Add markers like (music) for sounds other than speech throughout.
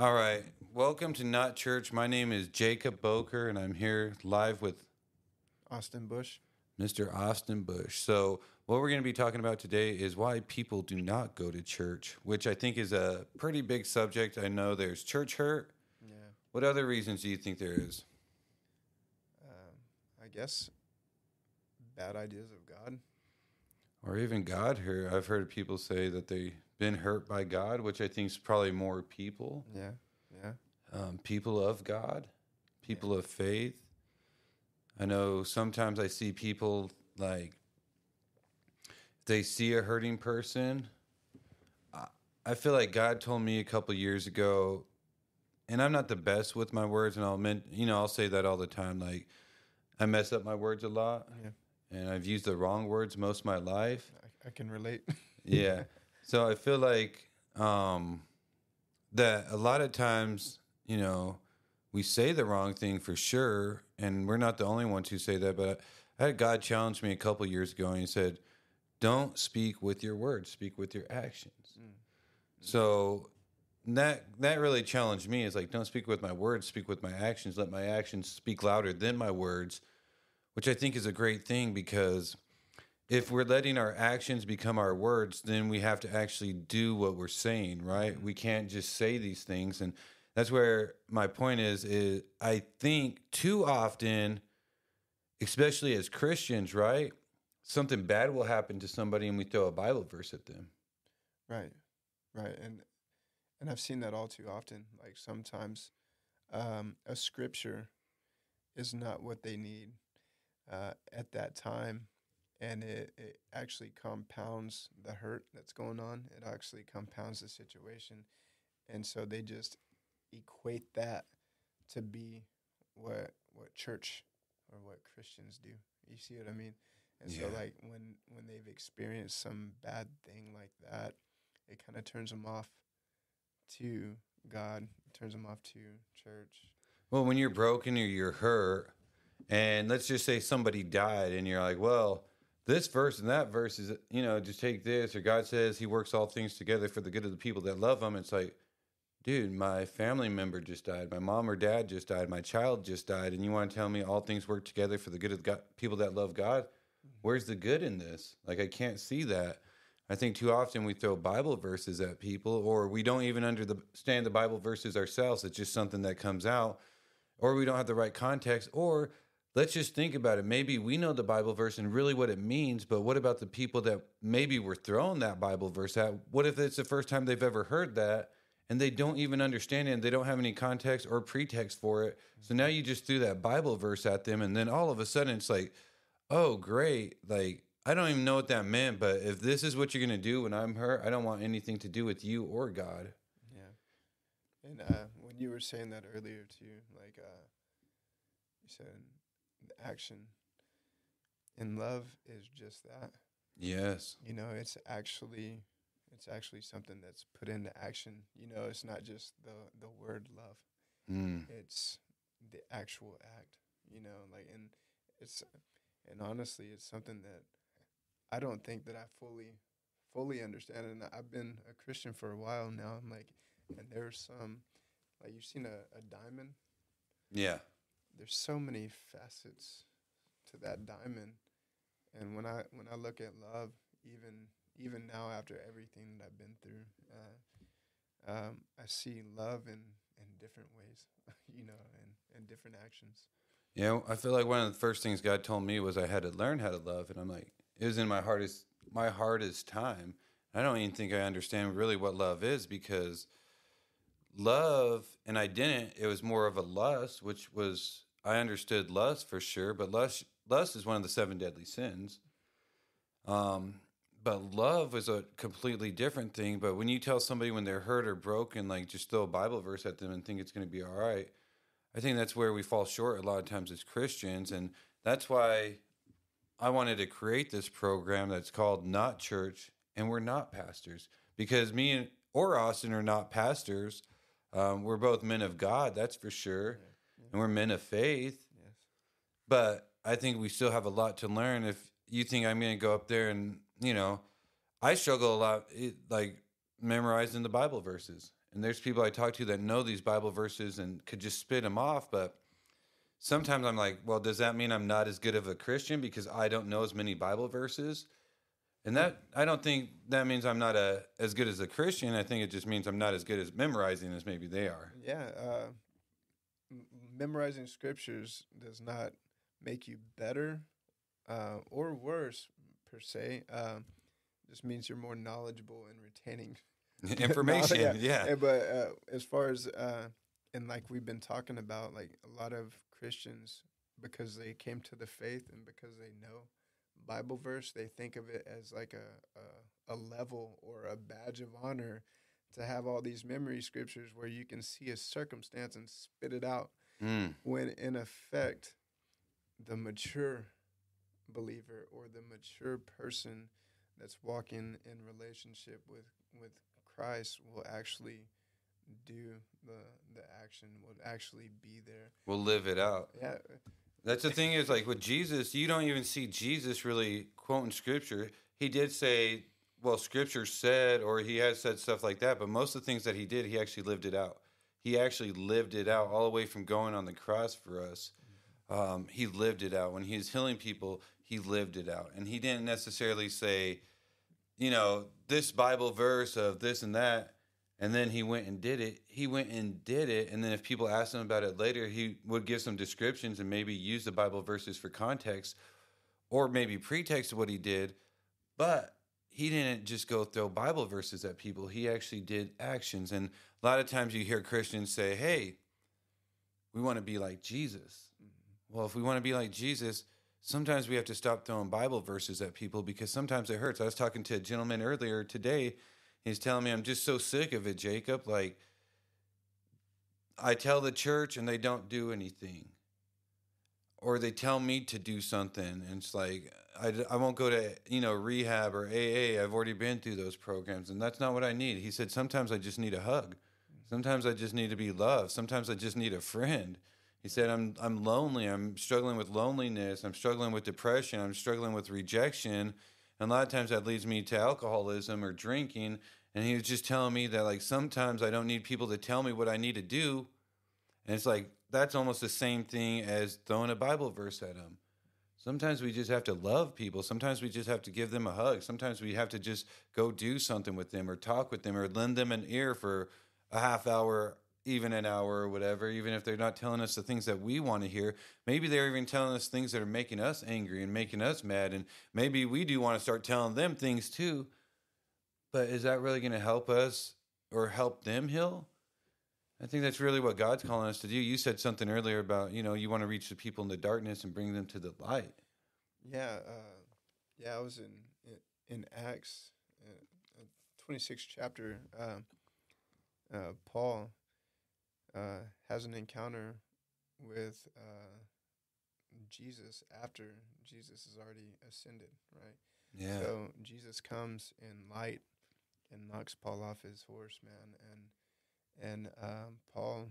All right. Welcome to Not Church. My name is Jacob Boker, and I'm here live with Austin Bush. Mr. Austin Bush. So, what we're going to be talking about today is why people do not go to church, which I think is a pretty big subject. I know there's church hurt. Yeah. What other reasons do you think there is? Um, I guess bad ideas of God. Or even God hurt. I've heard people say that they've been hurt by God, which I think is probably more people. Yeah. Yeah. um, people of God, people of faith. I know sometimes I see people like they see a hurting person. I, I feel like God told me a couple years ago, and I'm not the best with my words, and I'll meant you know I'll say that all the time. Like I mess up my words a lot, Yeah. and I've used the wrong words most of my life I, I can relate. (laughs) yeah. So I feel like um, that a lot of times, you know, we say the wrong thing for sure, and we're not the only ones who say that. But I had God challenge me a couple years ago, and He said, "Don't speak with your words; speak with your actions." So that that really challenged me. Is like, don't speak with my words; speak with my actions. Let my actions speak louder than my words, which I think is a great thing because if we're letting our actions become our words, then we have to actually do what we're saying, right? We can't just say these things. And that's where my point is, is I think too often, especially as Christians, right? Something bad will happen to somebody and we throw a Bible verse at them. right. Right. And and I've seen that all too often. Like sometimes um, a scripture is not what they need uh, at that time. And it, it actually compounds the hurt that's going on. It actually compounds the situation. And so they just equate that to be what what church or what Christians do. You see what I mean? And so like when when they've experienced some bad thing like that, it kind of turns them off to God, it turns them off to church. Well, when you're broken or you're hurt, and let's just say somebody died, and you're like, well, this verse and that verse is, you know, just take this, or God says He works all things together for the good of the people that love Him. It's like, dude, my family member just died, my mom or dad just died, my child just died, and you want to tell me all things work together for the good of the God, people that love God? Mm-hmm. Where's the good in this? Like, I can't see that. I think too often we throw Bible verses at people, or we don't even understand the Bible verses ourselves. It's just something that comes out, or we don't have the right context, or let's just think about it. Maybe we know the Bible verse and really what it means, but what about the people that maybe were thrown that Bible verse at? What if it's the first time they've ever heard that and they don't even understand it and they don't have any context or pretext for it? So now you just threw that Bible verse at them, and then all of a sudden it's like, oh, great. Like, I don't even know what that meant, but if this is what you're going to do when I'm hurt, I don't want anything to do with you or God. Yeah. And uh, when you were saying that earlier too, like uh, you said, action And love is just that. Yes. You know, it's actually it's actually something that's put into action. You know, it's not just the the word love. Mm. It's the actual act. You know, like and it's and honestly, it's something that I don't think that I fully fully understand. And I've been a Christian for a while now. I'm like, and there's some like you've seen a, a diamond. Yeah. There's so many facets to that diamond, and when I when I look at love, even even now after everything that I've been through, uh, um, I see love in in different ways, (laughs) you know, and and different actions. Yeah, I feel like one of the first things God told me was I had to learn how to love, and I'm like, it was in my hardest, my hardest time. I don't even think I understand really what love is because love, and I didn't. It was more of a lust, which was I understood lust for sure, but lust, lust is one of the seven deadly sins. Um, but love is a completely different thing. But when you tell somebody when they're hurt or broken, like just throw a Bible verse at them and think it's going to be all right, I think that's where we fall short a lot of times as Christians. And that's why I wanted to create this program that's called Not Church, and we're not pastors because me and or Austin are not pastors. Um, we're both men of God, that's for sure, and we're men of faith. Yes. But I think we still have a lot to learn. If you think I'm going to go up there and you know, I struggle a lot, it, like memorizing the Bible verses, and there's people I talk to that know these Bible verses and could just spit them off, but sometimes I'm like, well, does that mean I'm not as good of a Christian because I don't know as many Bible verses? And that I don't think that means I'm not a as good as a Christian. I think it just means I'm not as good as memorizing as maybe they are. Yeah, uh, memorizing scriptures does not make you better uh, or worse per se. Um, just means you're more knowledgeable in retaining (laughs) (laughs) Information, knowledge. yeah. But uh, as far as uh, and like we've been talking about, like a lot of Christians because they came to the faith and because they know Bible verse, they think of it as like a, a a level or a badge of honor to have all these memory scriptures where you can see a circumstance and spit it out Mm. when in effect the mature believer or the mature person that's walking in relationship with with Christ will actually do the the action will actually be there We'll live it out. yeah That's the thing is like with Jesus, you don't even see Jesus really quoting scripture. He did say, well, scripture said, or he has said stuff like that, but most of the things that he did, he actually lived it out. He actually lived it out all the way from going on the cross for us. Um, he lived it out. When he was healing people, he lived it out. And he didn't necessarily say, you know, this Bible verse of this and that, and then he went and did it. He went and did it, and then if people asked him about it later, he would give some descriptions and maybe use the Bible verses for context, or maybe pretext of what he did. But he didn't just go throw Bible verses at people. He actually did actions, and a lot of times you hear Christians say, "Hey, we want to be like Jesus." Mm-hmm. Well, if we want to be like Jesus, sometimes we have to stop throwing Bible verses at people because sometimes it hurts. I was talking to a gentleman earlier today. He's telling me, I'm just so sick of it, Jacob. Like, I tell the church and they don't do anything. Or they tell me to do something. And it's like, I, I won't go to, you know, rehab or AA. I've already been through those programs. And that's not what I need. He said, sometimes I just need a hug. Sometimes I just need to be loved. Sometimes I just need a friend. He said, I'm, I'm lonely. I'm struggling with loneliness. I'm struggling with depression. I'm struggling with rejection. And a lot of times that leads me to alcoholism or drinking. And he was just telling me that, like, sometimes I don't need people to tell me what I need to do. And it's like, that's almost the same thing as throwing a Bible verse at them. Sometimes we just have to love people. Sometimes we just have to give them a hug. Sometimes we have to just go do something with them or talk with them or lend them an ear for a half hour, even an hour or whatever, even if they're not telling us the things that we want to hear. Maybe they're even telling us things that are making us angry and making us mad. And maybe we do want to start telling them things too. But is that really going to help us or help them heal? I think that's really what God's calling us to do. You said something earlier about, you know, you want to reach the people in the darkness and bring them to the light. yeah uh, yeah I was in in, in Acts uh, twenty sixth chapter um, uh, Paul uh, has an encounter with uh, Jesus after Jesus has already ascended, right? Yeah. So Jesus comes in light and knocks Paul off his horse, man, and and um, Paul,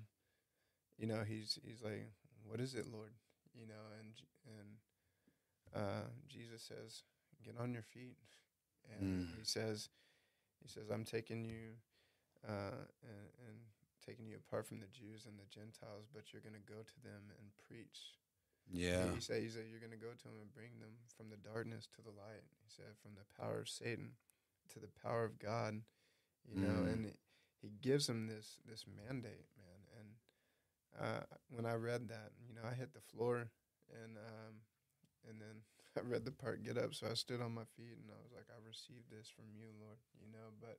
you know, he's he's like, "What is it, Lord?" You know, and and uh, Jesus says, "Get on your feet," and Mm. he says, he says, "I'm taking you, uh, and, and taking you apart from the Jews and the Gentiles, but you're gonna go to them and preach." Yeah. He said, he said, you're going to go to them and bring them from the darkness to the light. He said, from the power of Satan to the power of God, you know, Mm. and he gives them this, this mandate, man. And uh, when I read that, you know, I hit the floor and, um, and then (laughs) I read the part get up. So I stood on my feet and I was like, I received this from you, Lord, you know, but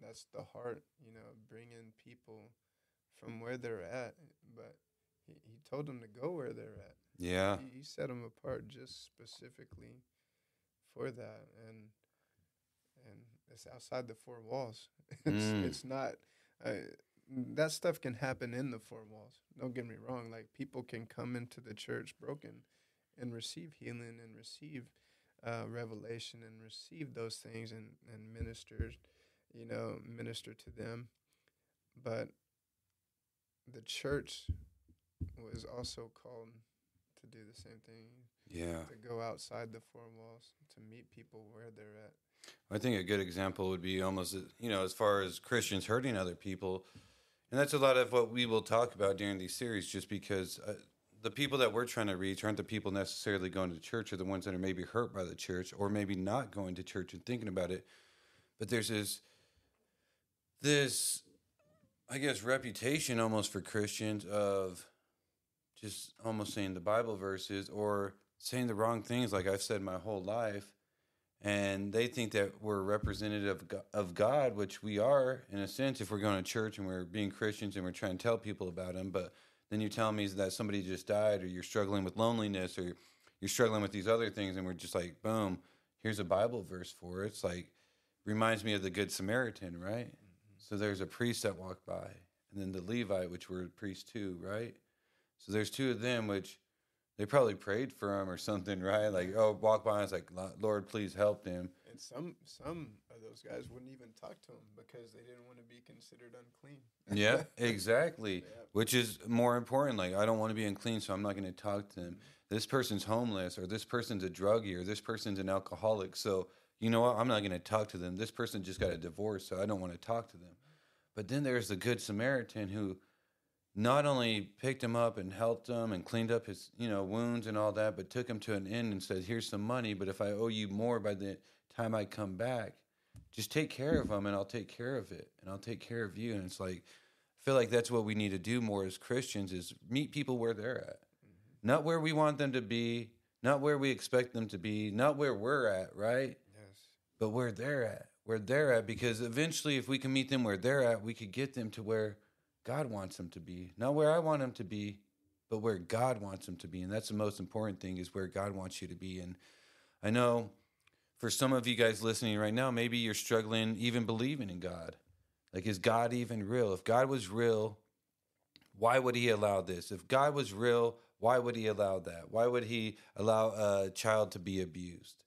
that's the heart, you know, bringing people from where they're at. But he, he told them to go where they're at Yeah. he, he set them apart just specifically for that and and it's outside the four walls. (laughs) It's, Mm. it's not uh, that stuff can happen in the four walls. Don't get me wrong like people can come into the church broken and receive healing and receive uh, revelation and receive those things and and minister you know minister to them. But the church was also called to do the same thing. Yeah. to go outside the four walls to meet people where they're at I think a good example would be almost, you know, as far as Christians hurting other people. And that's a lot of what we will talk about during these series, just because uh, the people that we're trying to reach aren't the people necessarily going to church, or the ones that are maybe hurt by the church, or maybe not going to church and thinking about it. But there's this, this, I guess, reputation almost for Christians of just almost saying the Bible verses or saying the wrong things, like I've said my whole life and they think that we're representative of God, which we are in a sense if we're going to church and we're being Christians and we're trying to tell people about Him. But then you tell me that somebody just died, or you're struggling with loneliness, or you're struggling with these other things, and we're just like, boom, here's a Bible verse for it. It's like reminds me of the Good Samaritan, right? Mm-hmm. So there's a priest that walked by, and then the Levite, which were priests too, right? So there's two of them, which they probably prayed for him or something, right? Like, oh, walk by and it's like, Lord, please help him. And some some of those guys wouldn't even talk to him because they didn't want to be considered unclean. yeah, (laughs) exactly. Yeah. Which is more important. Like, I don't want to be unclean, so I'm not going to talk to them. Mm-hmm. This person's homeless, or this person's a druggie, or this person's an alcoholic. So you know what? I'm not going to talk to them. This person just got a divorce, so I don't want to talk to them. But then there's the good Samaritan who not only picked him up and helped him and cleaned up his you know wounds and all that, but took him to an inn and said, "Here's some money, but if I owe you more by the time I come back, just take care of him and I'll take care of it and I'll take care of you." And it's like I feel like that's what we need to do more as Christians is meet people where they're at, mm-hmm. not where we want them to be, not where we expect them to be, not where we're at, right? Yes. But where they're at, where they're at, because eventually, if we can meet them where they're at, we could get them to where God wants them to be. Not where I want them to be, but where God wants them to be. And that's the most important thing is where God wants you to be. And I know for some of you guys listening right now, maybe you're struggling even believing in God. Like, is God even real? If God was real, why would he allow this? If God was real, why would he allow that? Why would he allow a child to be abused?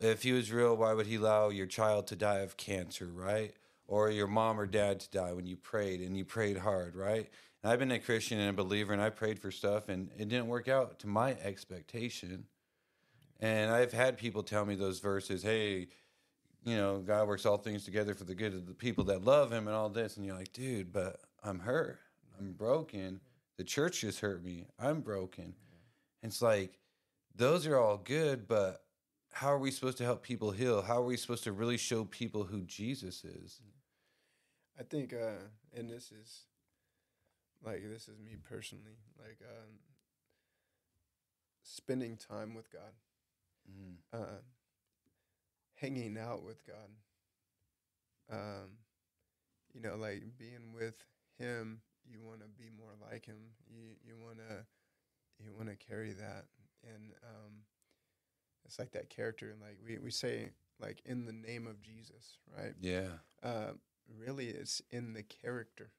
If he was real, why would he allow your child to die of cancer, right? Or your mom or dad to die when you prayed and you prayed hard, right? And I've been a Christian and a believer and I prayed for stuff and it didn't work out to my expectation. And I've had people tell me those verses, hey, you know, God works all things together for the good of the people that love him and all this. And you're like, dude, but I'm hurt. I'm broken. The church just hurt me. I'm broken. And it's like, those are all good, but how are we supposed to help people heal? How are we supposed to really show people who Jesus is? I think, uh, and this is like this is me personally, like um, spending time with God, mm. uh, hanging out with God. Um, you know, like being with Him, you want to be more like Him. You you want to you want to carry that, and um, it's like that character, And like we we say, like in the name of Jesus, right? Yeah. Uh, really it's in the character.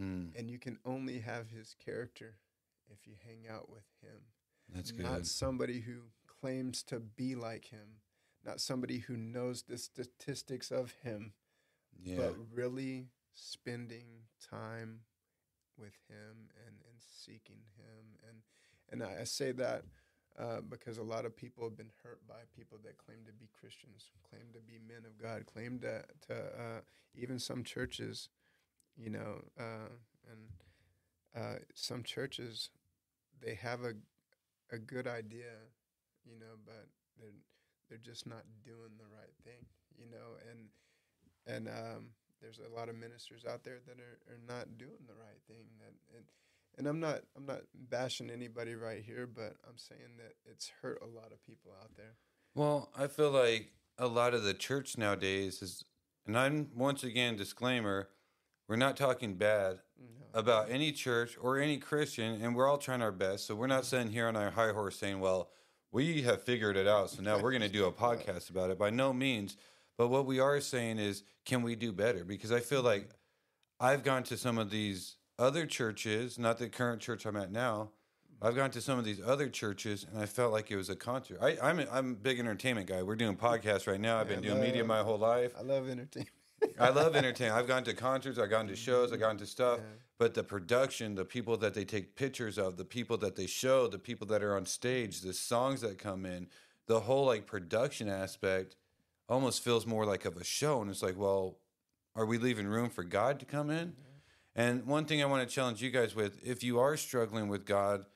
Mm. And you can only have his character if you hang out with him. That's good. Not somebody who claims to be like him, not somebody who knows the statistics of him, yeah. but really spending time with him and, and seeking him. And, and I, I say that uh, because a lot of people have been hurt by people that claim to be Christians, claim to be men of God, claim to, to uh, even some churches, you know, uh, and uh, some churches, they have a, a good idea, you know, but they're, they're just not doing the right thing, you know, and, and um, there's a lot of ministers out there that are, are not doing the right thing that, and, and I'm not I'm not bashing anybody right here, but I'm saying that it's hurt a lot of people out there. Well, I feel like a lot of the church nowadays is, and I'm once again disclaimer, we're not talking bad no. about any church or any Christian, and we're all trying our best. So we're not sitting here on our high horse saying, "Well, we have figured it out, so now we're going to do a (laughs) podcast about it." By no means, but what we are saying is, can we do better? Because I feel like mm-hmm. I've gone to some of these other churches, not the current church I'm at now. Mm-hmm. I've gone to some of these other churches and I felt like it was a concert. I, I'm a, I'm a big entertainment guy. We're doing podcasts right now. I've been doing media my whole life. I love entertainment. I love (laughs) entertainment. I've gone to concerts, I've gone to mm-hmm. shows, I've gone to stuff. Yeah. But the production, the people that they take pictures of, the people that they show, the people that are on stage, the songs that come in, the whole like production aspect, almost feels more like of a show. And it's like, well, are we leaving room for God to come in? Mm-hmm. And one thing I want to challenge you guys with if you are struggling with God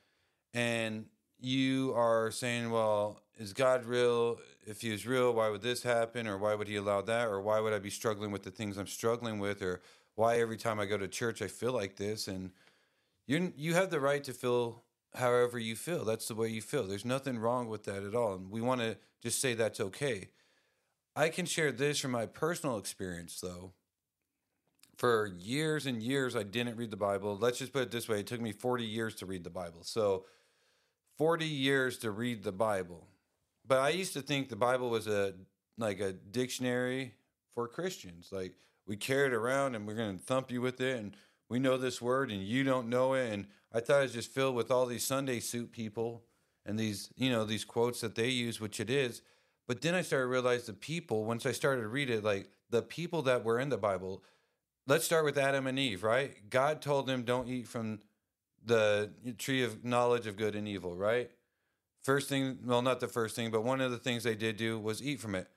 and you are saying, well, is God real? If he is real, why would this happen? Or why would he allow that? Or why would I be struggling with the things I'm struggling with? Or why every time I go to church I feel like this? And you you have the right to feel however you feel. That's the way you feel. There's nothing wrong with that at all. And we want to just say that's okay. I can share this from my personal experience though. For years and years I didn't read the Bible. Let's just put it this way, it took me 40 years to read the Bible. So 40 years to read the Bible. But I used to think the Bible was a like a dictionary for Christians. Like we carry it around and we're going to thump you with it and we know this word and you don't know it and I thought it was just filled with all these Sunday suit people and these, you know, these quotes that they use, which it is. But then I started to realize the people, once I started to read it, like the people that were in the Bible, let's start with Adam and Eve, right? God told them don't eat from the tree of knowledge of good and evil, right? First thing, well, not the first thing, but one of the things they did do was eat from it.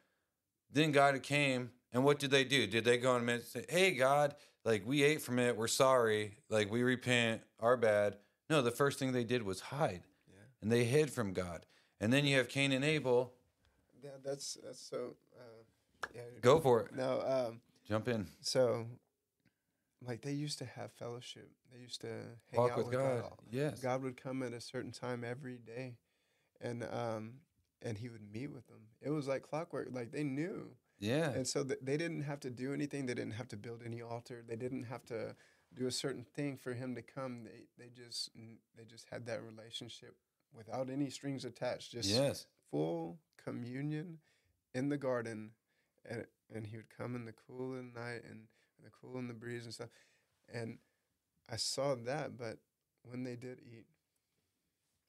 Then God came, and what did they do? Did they go and say, "Hey, God, like we ate from it, we're sorry, like we repent, our bad"? No, the first thing they did was hide, Yeah. and they hid from God. And then you have Cain and Abel. Yeah, that's that's so. Uh, yeah. Go for it. No. Um. Jump in. So, like they used to have fellowship. They used to hang Walk out with God. God. Yes. God would come at a certain time every day, and um, and he would meet with them. It was like clockwork. Like they knew, Yeah. and so th- they didn't have to do anything. They didn't have to build any altar. They didn't have to do a certain thing for him to come. They they just they just had that relationship without any strings attached. Just Yes. full communion in the garden, and and he would come in the cool of the night and the cool and the breeze and stuff. And I saw that, but when they did eat,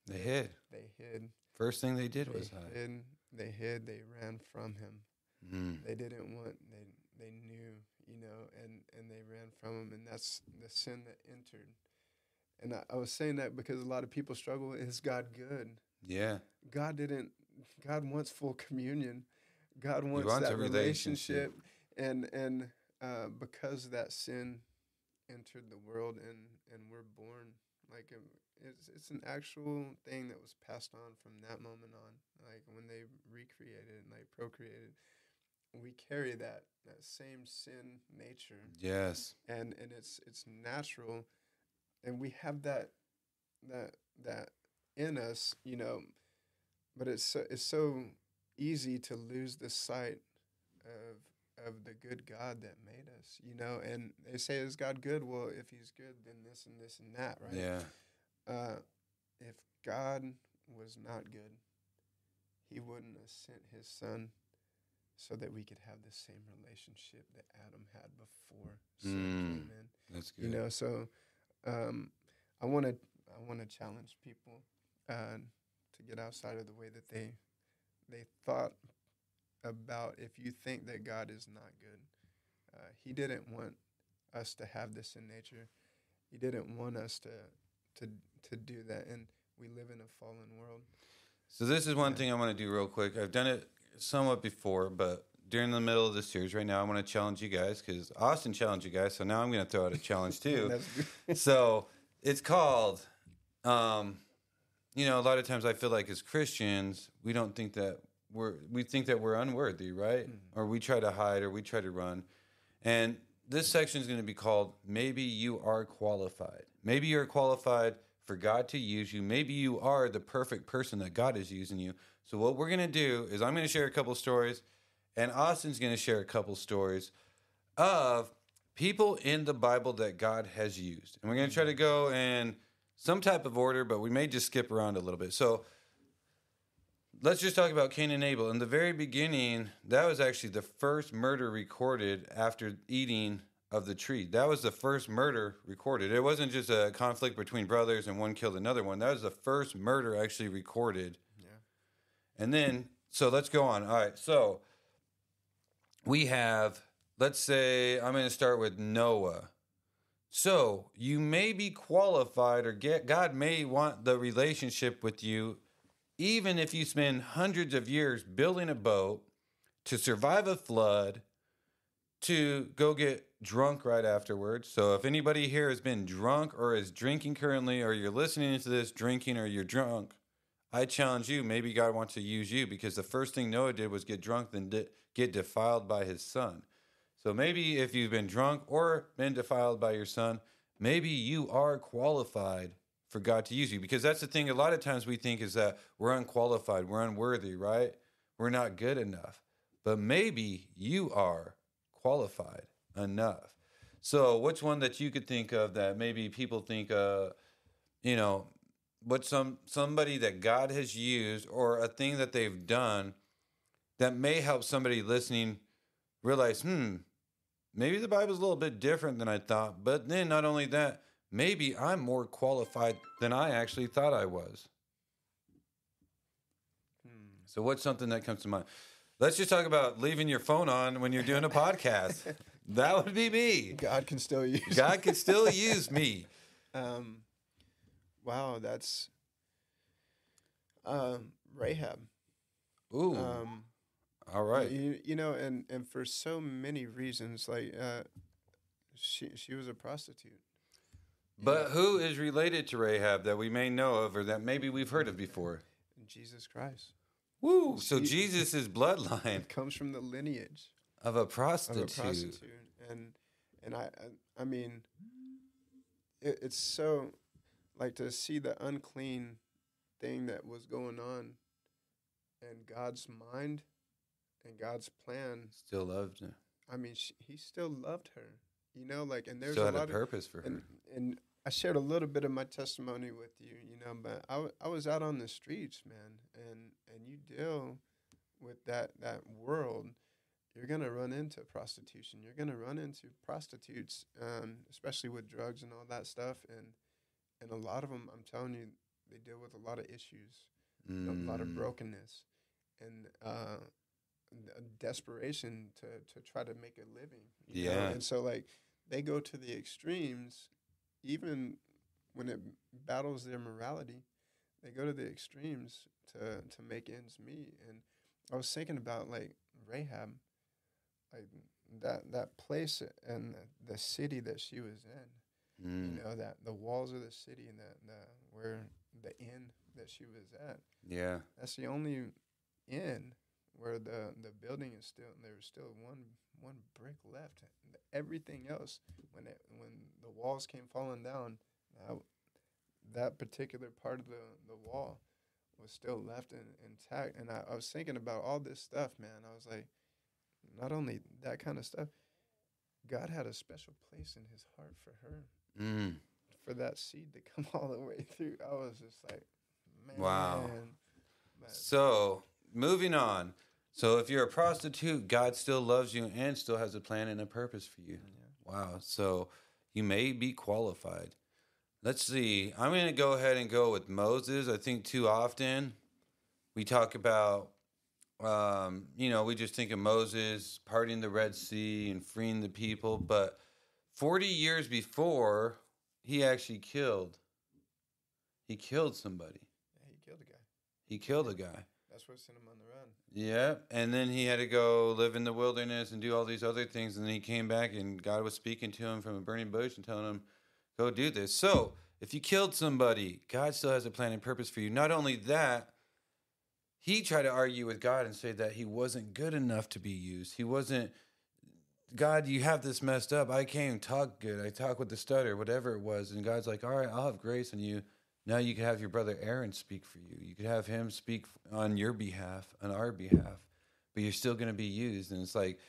They hid. they hid. First thing they did They was hide. hid. They hid. They ran from him. Mm. They didn't want. They they knew, you know, and and they ran from him, and that's the sin that entered. And I, I was saying that because a lot of people struggle. Is God good? Yeah. God didn't. God wants full communion. God wants, wants that relationship. relationship, and and uh, because that sin entered the world and and we're born like um, it's it's an actual thing that was passed on from that moment on. Like when they recreated and like procreated, we carry that that same sin nature Yes. and and it's it's natural and we have that that that in us you know but it's so, it's so easy to lose the sight of of the good God that made us you know and they say is God good well if he's good then this and this and that right Yeah. uh if God was not good he wouldn't have sent his son so that we could have the same relationship that Adam had before sin Mm. came in That's good. you know so um, i want to i want to challenge people uh, to get outside of the way that they they thought about if you think that god is not good uh, he didn't want us to have this in nature he didn't want us to to to do that and we live in a fallen world So this is one Yeah. thing I want to do real quick. I've done it somewhat before, but during the middle of the series right now, I want to challenge you guys because Austin challenged you guys. So now I'm going to throw out a challenge (laughs) too. (laughs) So it's called, um, you know, a lot of times I feel like as Christians, we don't think that we're, we think that we're unworthy, right? Mhm. Or we try to hide or we try to run. And this section is going to be called Maybe You Are Qualified. Maybe you're qualified for God to use you. Maybe you are the perfect person that God is using you. So, what we're going to do is I'm going to share a couple stories, and Austin's going to share a couple stories of people in the Bible that God has used. And we're going to try to go in some type of order, but we may just skip around a little bit. So, let's just talk about Cain and Abel. In the very beginning, that was actually the first murder recorded after eating of the tree. That was the first murder recorded. It wasn't just a conflict between brothers and one killed another one. That was the first murder actually recorded. yeah And then, so let's go on. All right. So we have, let's say, I'm going to start with Noah. So you may be qualified or get, God may want the relationship with you, even if you spend hundreds of years building a boat, to survive a flood, to go get drunk right afterwards. So if anybody here has been drunk or is drinking currently, or you're listening to this drinking or you're drunk, I challenge you. Maybe God wants to use you because the first thing Noah did was get drunk, then de- get defiled by his son. So maybe if you've been drunk or been defiled by your son, maybe you are qualified for God to use you. Because that's the thing, a lot of times we think is that we're unqualified, we're unworthy, right? We're not good enough. But maybe you are qualified enough. So, which one that you could think of that maybe people think, uh, you know, what some somebody that God has used or a thing that they've done that may help somebody listening realize, hmm, maybe the Bible's a little bit different than I thought. But then not only that, maybe I'm more qualified than I actually thought I was. Hmm. So what's something that comes to mind? Let's just talk about leaving your phone on when you're doing a podcast. (laughs) that would be me. God can still use. God can still (laughs) use me. Um, wow, that's um, Rahab. Ooh. Um, all right. You, you know, and and for so many reasons, like uh, she she was a prostitute. But who is related to Rahab that we may know of or that maybe we've heard of before? Jesus Christ. Woo! So She- Jesus' bloodline It (laughs) comes from the lineage of a of prostitute. a prostitute, and and I I, I mean, it, it's so like to see the unclean thing that was going on, and God's mind, and God's plan. Still loved her. I mean, she, he still loved her. You know, like and there's Still a had a lot of purpose for her. and and I shared a little bit of my testimony with you, you know, but I, w- I was out on the streets, man, and and you deal with that that world, you're gonna run into prostitution. You're gonna run into prostitutes, um, especially with drugs and all that stuff, and and a lot of them, I'm telling you, they deal with a lot of issues, a lot of Mm. brokenness, and uh, a desperation to to try to make a living. you know? Yeah. and so like they go to the extremes, even when it battles their morality, they go to the extremes to to make ends meet. And I was thinking about like Rahab, like that that place and the, the city that she was in. Mm. You know that the walls of the city and the, the where the inn that she was at. Yeah. That's the only inn where the the building is still there was still one one brick left. Everything else when it when the walls came falling down, that, that particular part of the the wall was still left in, intact. And I, I was thinking about all this stuff, man. I was like, not only that kind of stuff, God had a special place in His heart for her Mm. for that seed to come (laughs) all the way through. I was just like, man. Wow. So moving on. So if you're a prostitute, God still loves you and still has a plan and a purpose for you. Wow. So you may be qualified. Let's see. I'm going to go ahead and go with Moses. I think too often we talk about, um, you know, we just think of Moses parting the Red Sea and freeing the people. But 40 years before, he actually killed. He killed somebody. Yeah, he killed a guy. He killed a guy. That's what sent him on the run. Yeah, and then he had to go live in the wilderness and do all these other things, and then he came back, and God was speaking to him from a burning bush and telling him, "Go do this." So, if you killed somebody, God still has a plan and purpose for you. Not only that, he tried to argue with God and say that he wasn't good enough to be used. He wasn't. God, you have this messed up. I can't talk good. I talk with the stutter, whatever it was. And God's like, all right, I'll have grace on you. Now you could have your brother Aaron speak for you. You could have him speak on your behalf, on our behalf, but you're still going to be used. And it's like,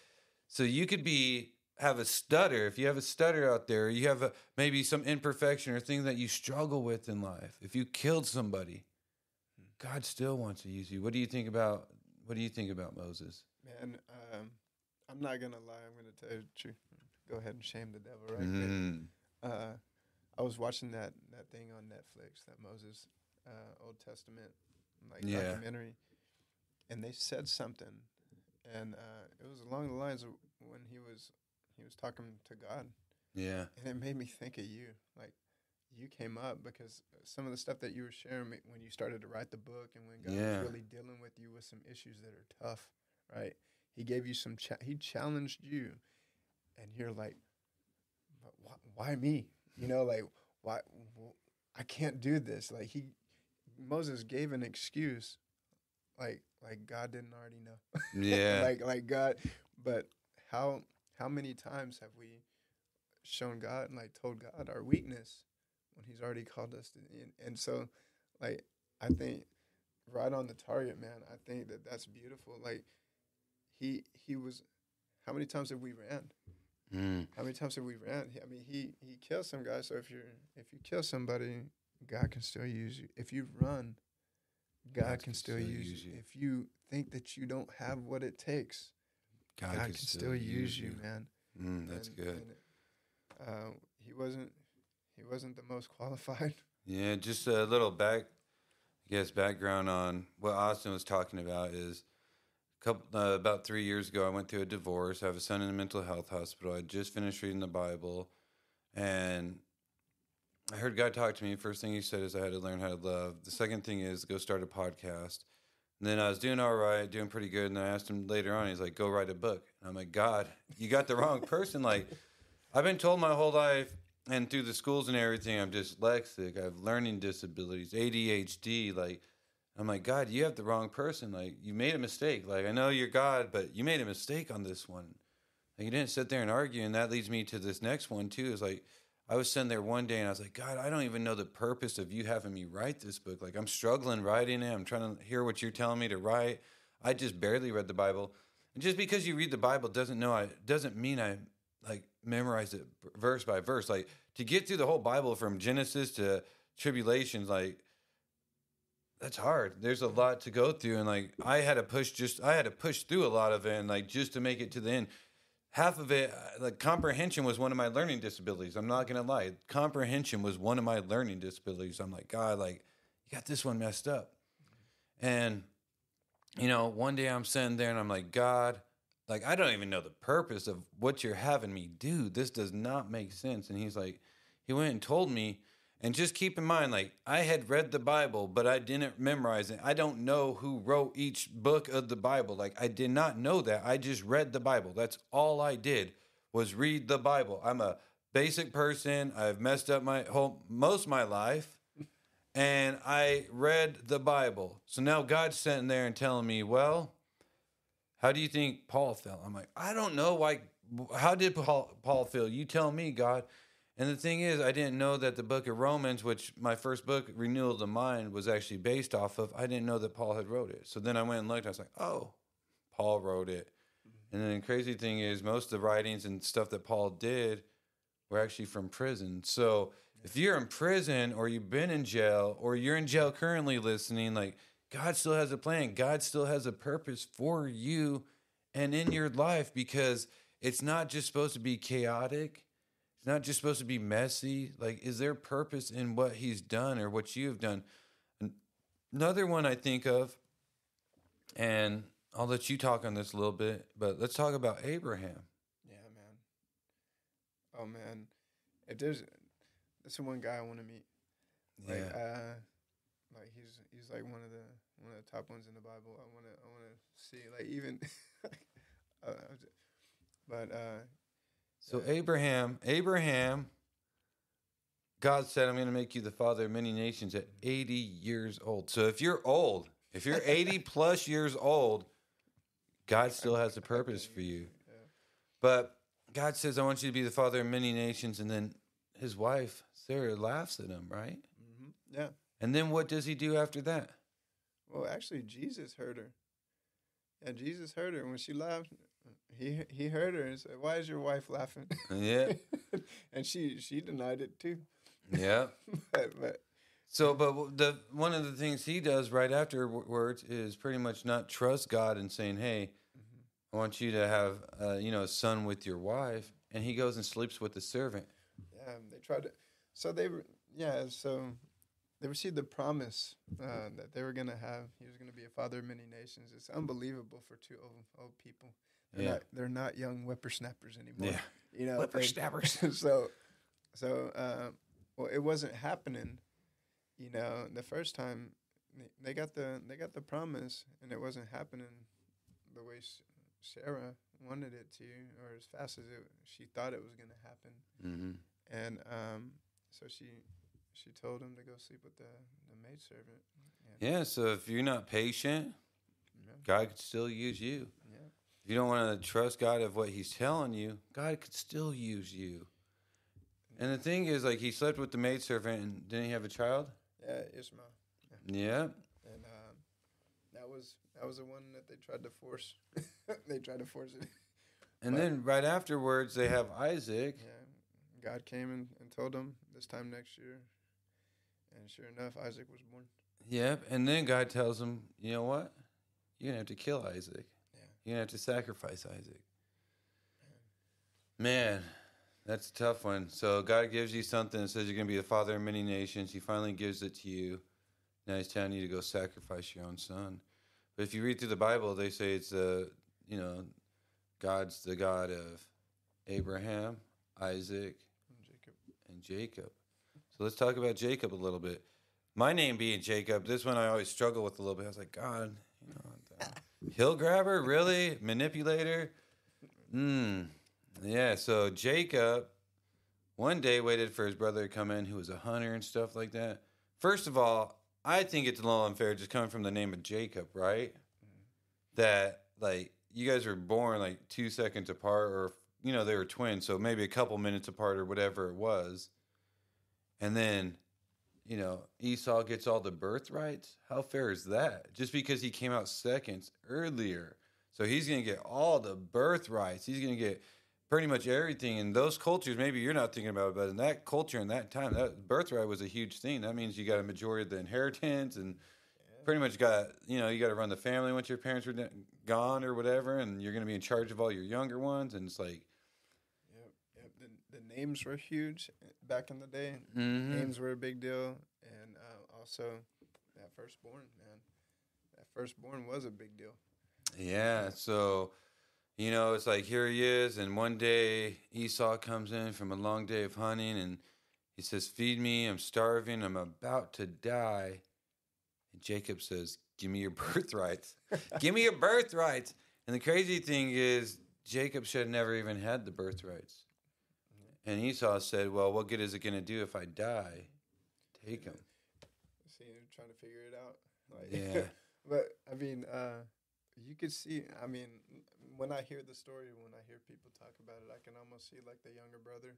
so you could be have a stutter. If you have a stutter out there, you have a, maybe some imperfection or thing that you struggle with in life. If you killed somebody, God still wants to use you. What do you think about? What do you think about Moses? Man, um, I'm not gonna lie. I'm gonna tell you the truth. Go ahead and shame the devil, right? there. Mhm. Uh, I was watching that that thing on Netflix, that Moses uh, Old Testament like Yeah. documentary, and they said something, and uh, it was along the lines of when he was he was talking to God, Yeah. and it made me think of you. Like you came up because some of the stuff that you were sharing when you started to write the book, and when God Yeah. was really dealing with you with some issues that are tough, right? he gave you some cha- he challenged you and you're like why, why me you know like why i can't do this. Like he moses gave an excuse like like god didn't already know. (laughs) Yeah. like like god but how how many times have we shown god and like told god our weakness when he's already called us to and, and so like i think right on the target man i think that that's beautiful. Like he he was how many times have we ran Mm. how many times have we ran i mean he he killed some guys so if you're if you kill somebody god can still use you if you run god, can, still, use, you. if you think that you don't have what it takes god, can, still, use you, man Mm, that's And- good. and, uh, he wasn't he wasn't the most (laughs) qualified Yeah, just a little back, I guess, background on what Austin was talking about is couple uh, about three years ago. I went through a divorce. I have a son in a mental health hospital. I just finished reading the Bible, and I heard God talk to me. First thing He said is I had to learn how to love. The second thing is go start a podcast. And then I was doing all right, doing pretty good. And I asked him later on. He's like, "Go write a book." And I'm like, "God, you got the wrong person." Like, I've been told my whole life and through the schools and everything, I'm dyslexic. I have learning disabilities, ADHD. Like, I'm like, God, you have the wrong person. Like, you made a mistake. Like, I know you're God, but you made a mistake on this one. Like, you didn't sit there and argue. And that leads me to this next one, too. Is like, I was sitting there one day and I was like, God, I don't even know the purpose of you having me write this book. Like, I'm struggling writing it. I'm trying to hear what you're telling me to write. I just barely read the Bible. And just because you read the Bible doesn't know I doesn't mean I like memorize it verse by verse. Like to get through the whole Bible from Genesis to tribulations, like that's hard. There's a lot to go through, and like I had to push just I had to push through a lot of it, and like just to make it to the end. Half of it, uh, like comprehension, was one of my learning disabilities. I'm not gonna lie, comprehension was one of my learning disabilities. I'm like, God, like you got this one messed up, and you know, one day I'm sitting there and I'm like, God, like I don't even know the purpose of what you're having me do. This does not make sense. And he's like, he went and told me, and just keep in mind, like I had read the Bible, but I didn't memorize it. I don't know who wrote each book of the Bible. Like I did not know that. I just read the Bible. That's all I did was read the Bible. I'm a basic person. I've messed up my whole most of my life (laughs) and I read the Bible. So now God's sitting there and telling me, well, how do you think Paul felt? I'm like, I don't know. Why? How did Paul, Paul feel? You tell me, God. And the thing is, I didn't know that the book of Romans, which my first book, Renewal of the Mind, was actually based off of. I didn't know that Paul had wrote it. So then I went and looked. I was like, oh, Paul wrote it. And then the crazy thing is, most of the writings and stuff that Paul did were actually from prison. So if you're in prison or you've been in jail or you're in jail currently listening, like God still has a plan. God still has a purpose for you and in your life because it's not just supposed to be chaotic. It's not just supposed to be messy. Like, is there purpose in what he's done or what you have done? Another one I think of, and I'll let you talk on this a little bit, but let's talk about Abraham. Yeah, man. Oh man, if there's that's the one guy I want to meet. Like, Yeah. uh, like he's he's like one of the one of the top ones in the Bible. I want to I want to see like even, (laughs) uh, but uh, So Abraham, Abraham, God said, "I'm going to make you the father of many nations at 80 years old." So if you're old, if you're 80 (laughs) plus years old, God still has a purpose for you. But God says, "I want you to be the father of many nations," and then his wife Sarah laughs at him, right? hmm yeah. And then what does he do after that? Well, actually, Jesus heard her. Yeah, Jesus heard her when she laughed. He he heard her and said, "Why is your wife laughing?" Yeah, (laughs) and she she denied it too. yeah. (laughs) but, but So, but the one of the things he does right afterwards is pretty much not trust God and saying, "Hey, I want you to have, uh, you know, a son with your wife," and he goes and sleeps with the servant. yeah, they tried to. So they were yeah. So they received the promise uh, that they were gonna have. He was gonna be a father of many nations. It's unbelievable for two old old people. They're Yeah. not they're not young whippersnappers anymore. Yeah. You know, they- Whippersnappers. (laughs) so so uh, well, it wasn't happening. You know, the first time they- they got the they got the promise, and it wasn't happening the way Sarah wanted it to, or as fast as it, she thought it was gonna happen, hmm and um, so she she told him to go sleep with the the maidservant. And, Yeah. So if you're not patient, yeah, God could still use you. yeah, If you don't want to trust God of what He's telling you, God could still use you. And the thing is, like, he slept with the maidservant, and didn't he have a child? yeah, Ishmael, Yeah. and um, that was that was the one that they tried to force. (laughs) they tried to force it. And But- then right afterwards, they have Isaac. Yeah, God came and, and told him this time next year, and sure enough, Isaac was born. Yep. And then God tells him, you know what? You're going to have to kill Isaac. You're to have to sacrifice Isaac. Man, that's a tough one. So God gives you something and says you're going to be the father of many nations. He finally gives it to you. Now he's telling you to go sacrifice your own son. But if you read through the Bible, they say it's uh, you know, God's the God of Abraham, Isaac, And Jacob. and Jacob. So let's talk about Jacob a little bit. My name being Jacob, this one I always struggle with a little bit. I was like, God, you know, the hill grabber, really? Manipulator? Hmm. Yeah, so Jacob one day waited for his brother to come in who was a hunter and stuff like that. First of all, I think it's a little unfair just coming from the name of Jacob, right? That like you guys were born like two seconds apart or you know, they were twins, so maybe a couple minutes apart or whatever it was. And then, you know, Esau gets all the birthrights. How fair is that? Just because he came out seconds earlier. So he's going to get all the birthrights. He's going to get pretty much everything. In those cultures, maybe you're not thinking about it, but in that culture, in that time, that birthright was a huge thing. That means you got a majority of the inheritance and pretty much got, you know, you got to run the family once your parents were gone or whatever. And you're going to be in charge of all your younger ones. And it's like, Yep, yep. The, the names were huge back in the day. mhm. Names were a big deal, and uh, also that firstborn, man. That firstborn was a big deal. Yeah, so you know, it's like here he is, and one day Esau comes in from a long day of hunting, and he says, "Feed me. I'm starving. I'm about to die." And Jacob says, "Give me your (laughs) birthrights. Give me your birthrights." And the crazy thing is, Jacob should have never even had the birthrights. And Esau said, "Well, what good is it going to do if I die? Take him." See, you're trying to figure it out. Like, Yeah. (laughs) but I mean, uh, you could see. I mean, when I hear the story, when I hear people talk about it, I can almost see like the younger brother,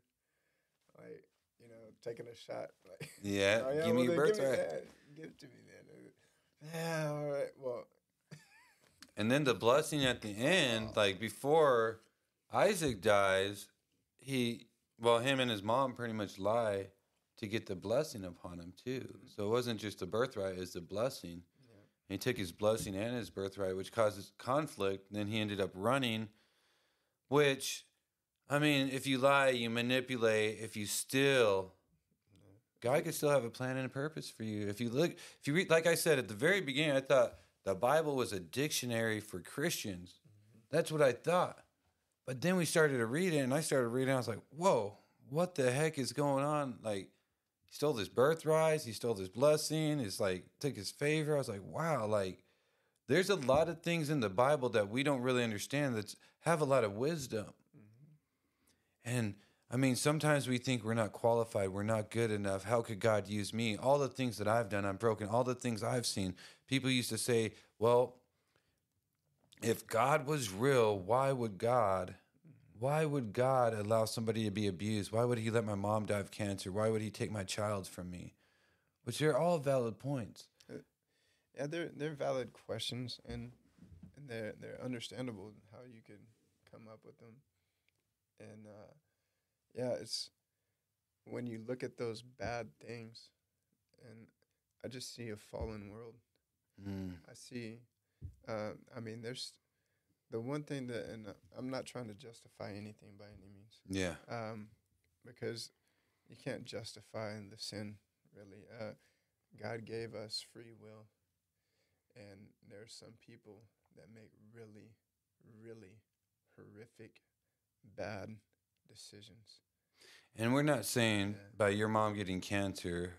like you know, taking a shot. (laughs) Like, Yeah, "Oh, give me well, your birthright. Give it to me then. Yeah, all right. Well, (laughs) And then the blessing at the end, like before Isaac dies, he, well, him and his mom pretty much lie to get the blessing upon him too. Mm-hmm. So it wasn't just the birthright, it's the blessing. Yeah. He took his blessing and his birthright, which causes conflict. Then he ended up running, which, I mean, if you lie, you manipulate, if you steal, God could still have a plan and a purpose for you. If you look, if you read, like I said at the very beginning, I thought the Bible was a dictionary for Christians. Mm-hmm. That's what I thought. But then we started to read it, and I started reading. I was like, "Whoa, what the heck is going on?" Like, he stole his birthright, he stole his blessing, he's like took his favor. I was like, "Wow!" Like, there's a lot of things in the Bible that we don't really understand that have a lot of wisdom. Mm-hmm. And I mean, sometimes we think we're not qualified, we're not good enough. How could God use me? All the things that I've done, I'm broken. All the things I've seen. People used to say, well, if God was real, why would God, why would God allow somebody to be abused? Why would He let my mom die of cancer? Why would He take my child from me? Which are all valid points. yeah, they're they're valid questions, and and they're they're understandable how you could come up with them, and uh, yeah, it's when you look at those bad things, and I just see a fallen world. Mm. I see. Uh, I mean, there's the one thing that, and uh, I'm not trying to justify anything by any means, Yeah. um, because you can't justify the sin. Really, uh, God gave us free will, and there's some people that make really, really horrific, bad decisions. And we're not saying Yeah. by your mom getting cancer,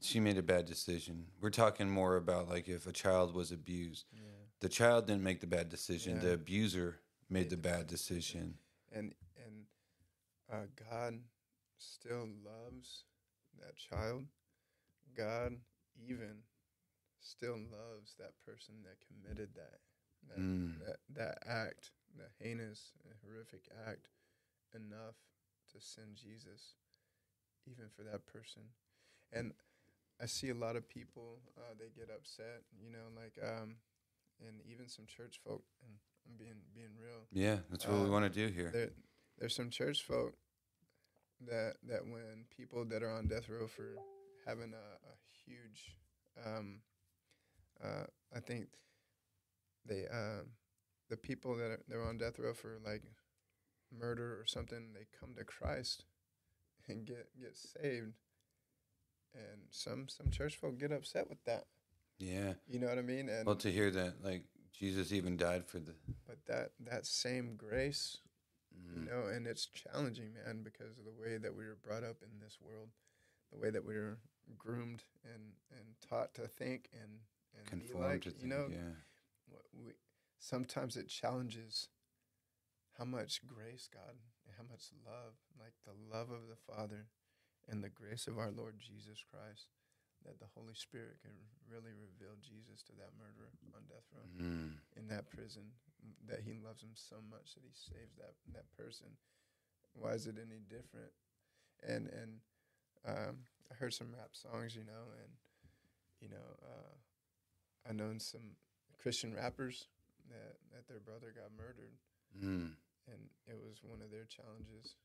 she made a bad decision. We're talking more about like if a child was abused. yeah, The child didn't make the bad decision. Yeah. The abuser made Made the the bad bad decision. and and uh, God still loves that child. God even still loves that person that committed that that Mm. that, that act, that heinous, horrific act, enough to send Jesus, even for that person. And I see a lot of people uh, they get upset, you know, like um, and even some church folk, and I'm being being real Yeah, that's what we Uh, want to do here. there there's some church folk that that when people that are on death row for having a, a huge um uh I think they um the people that are they're on death row for like murder or something they come to Christ and get get saved and some some church folk get upset with that Yeah. you know what I mean and Well, to hear that, like Jesus even died for the. but that that same grace you Mm, know and it's challenging man because of the way that we were brought up in this world the way that we were groomed and and taught to think and and conform like to you things, know Yeah. we sometimes it challenges how much grace god and how much love like the love of the father and the grace of our lord jesus christ that the holy spirit can really reveal jesus to that murderer on death row. Mm, in that prison that he loves him so much that he saves that that person. Why is it any different? And and um, i heard some rap songs you know and you know uh, i known some christian rappers that that their brother got murdered. Mm, and it was one of their challenges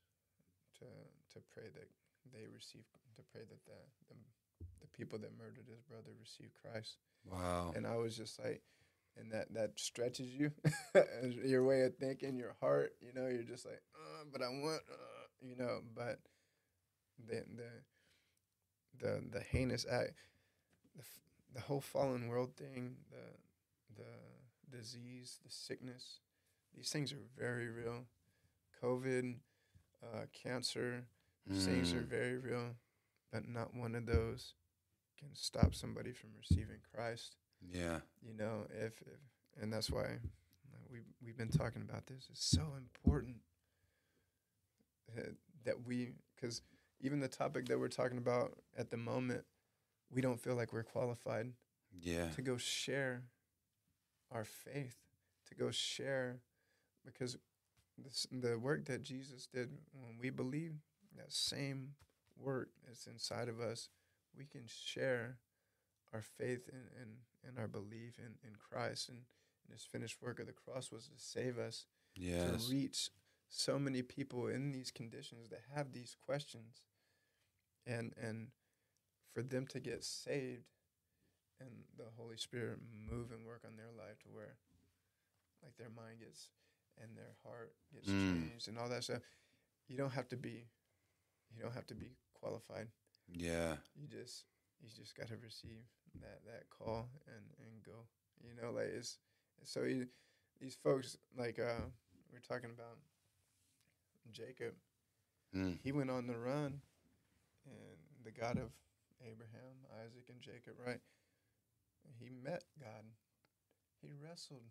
to to pray that they receive to pray that the the, the people that murdered his brother receive christ wow. and I was just like, and that that stretches you, (laughs) your way of thinking, your heart. You know, you're just like, uh, but I want, uh, you know, but the the the the heinous act, the the whole fallen world thing, the the disease, the sickness, these things are very real. COVID, uh, cancer, these things are Mm, very real, but not one of those can stop somebody from receiving Christ yeah. you know if, if and that's why we we've been talking about this it's so important uh, that we because even the topic that we're talking about at the moment we don't feel like we're qualified Yeah. to go share our faith to go share because this, the work that jesus did when we believe that same work that's inside of us we can share our faith and, and, and our belief in, in christ and, and his finished work of the cross was to save us Yes. to reach so many people in these conditions that have these questions and and for them to get saved and the holy spirit move and work on their life to where like their mind gets and their heart gets Mm. changed and all that stuff you don't have to be you don't have to be qualified. Yeah. you just you just got to receive that that call and and go. You know like it's so you, these folks like uh we're talking about jacob. Mm, he went on the run and the god of abraham isaac and jacob right? He met god. He wrestled.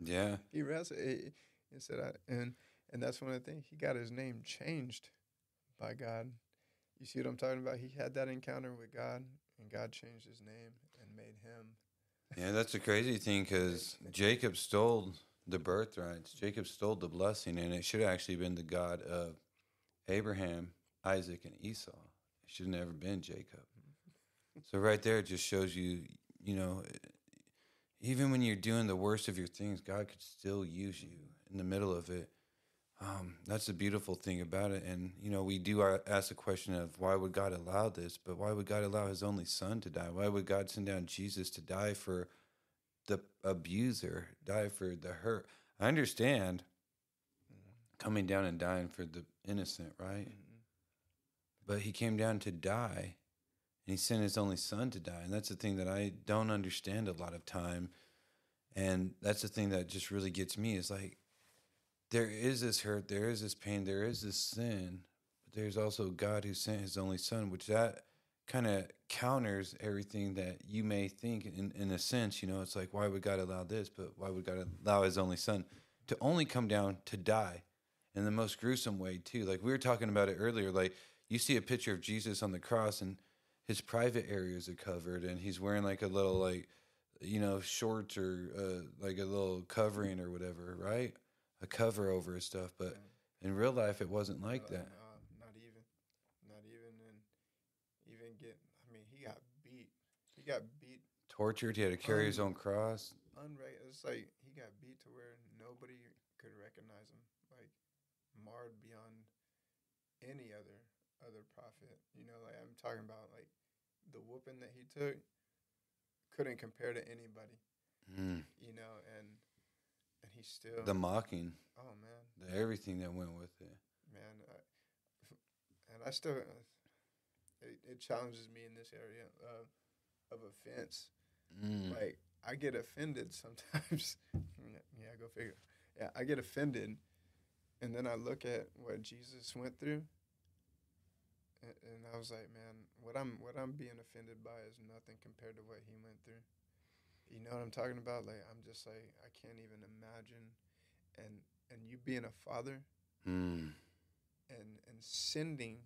Yeah. (laughs) he wrestled. He, he said I, and and that's one of the things he got his name changed by god you see what i'm talking about he had that encounter with god and god changed his name and made him Yeah, that's a crazy thing because Jacob stole the birthrights. Jacob stole the blessing, and it should have actually been the God of Abraham, Isaac, and Esau. It should have never been Jacob. So right there, it just shows you, you know, even when you're doing the worst of your things, God could still use you in the middle of it. Um, that's the beautiful thing about it. And, you know, we do ask the question of why would God allow this? But why would God allow his only son to die? Why would God send down Jesus to die for the abuser, die for the hurt? I understand coming down and dying for the innocent, right? But he came down to die and he sent his only son to die. And that's the thing that I don't understand a lot of time. And that's the thing that just really gets me is like, there is this hurt, there is this pain, there is this sin, but there's also God who sent his only son, which that kind of counters everything that you may think in, in a sense you know it's like why would god allow this? But why would god allow his only son to only come down to die in the most gruesome way too? Like we were talking about it earlier like you see a picture of jesus on the cross and his private areas are covered and he's wearing like a little like you know shorts or uh, like a little covering or whatever right a cover over his stuff but in real life it wasn't like Uh, that uh, not even, not even, and even get. I mean, he got beat. He got beat. tortured he had to carry his Um, own cross Unre- It's like he got beat to where nobody could recognize him. Like marred beyond any other other prophet. You know, like I'm talking about, like the whooping that he took couldn't compare to anybody. Mm. You know, and he still. the mocking oh man, the everything that went with it man, I, and I still. It, it challenges me in this area uh, of offense. Mm. Like I get offended sometimes. (laughs) yeah, go figure. Yeah, I get offended, and then I look at what Jesus went through, and, and I was like, man, what I'm what I'm being offended by is nothing compared to what he went through. You know what I'm talking about? Like I'm just like I can't even imagine, and and you being a father Mm. and and sending